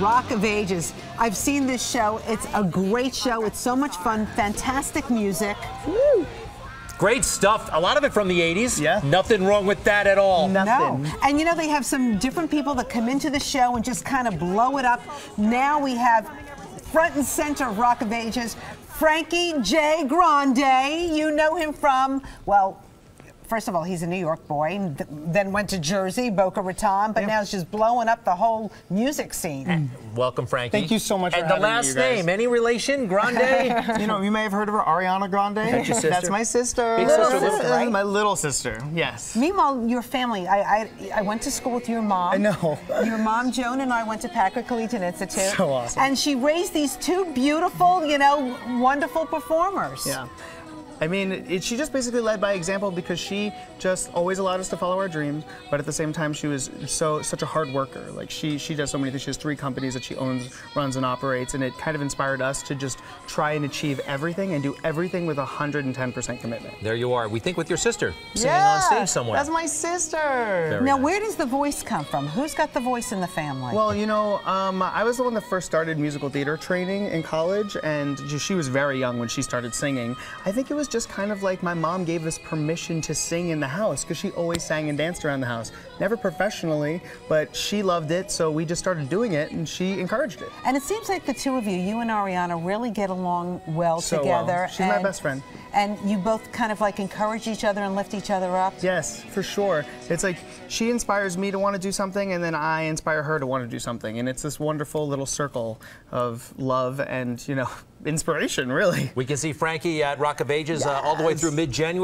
Rock of Ages. I've seen this show. It's a great show. It's so much fun. Fantastic music. Woo. Great stuff. A lot of it from the 80s. Yeah. Nothing wrong with that at all. Nothing. No. And you know, they have some different people that come into the show and just kind of blow it up. Now we have front and center Rock of Ages, Frankie J. Grande. You know him from, well, First of all, he's a New York boy, then went to Jersey, Boca Raton, but now he's just blowing up the whole music scene. Mm. Welcome, Frankie. Thank you so much and for the having me, last you guys. name, any relation? Grande? you know, you may have heard of her, Ariana Grande. That's your sister? That's my sister. Big Little sister, sister, right? My little sister, yes. Meanwhile, your family, I, I, I went to school with your mom. I know. Your mom, Joan, and I went to Packer Collegiate Institute. So awesome. And she raised these two beautiful, you know, wonderful performers. Yeah. I mean, it, she just basically led by example because she just always allowed us to follow our dreams, but at the same time, she was so such a hard worker. Like she she does so many things. She has three companies that she owns, runs, and operates, and it kind of inspired us to just try and achieve everything and do everything with 110% commitment. there you are. We think with your sister singing Yeah, on stage somewhere. That's my sister. Very Now, nice. where does the voice come from? Who's got the voice in the family? Well, you know, um, I was the one that first started musical theater training in college, and she was very young when she started singing. I think it was just kind of like my mom gave us permission to sing in the house because she always sang and danced around the house. Never professionally, but she loved it, so we just started doing it, and she encouraged it. and it seems like the two of you, you and Ariana, really get along well So well. together. She's my best friend. And you both kind of like encourage each other and lift each other up. Yes, for sure. It's like she inspires me to want to do something, and then I inspire her to want to do something, and it's this wonderful little circle of love and, you know, inspiration, really. We can see Frankie at Rock of Ages uh, all the way through mid-January.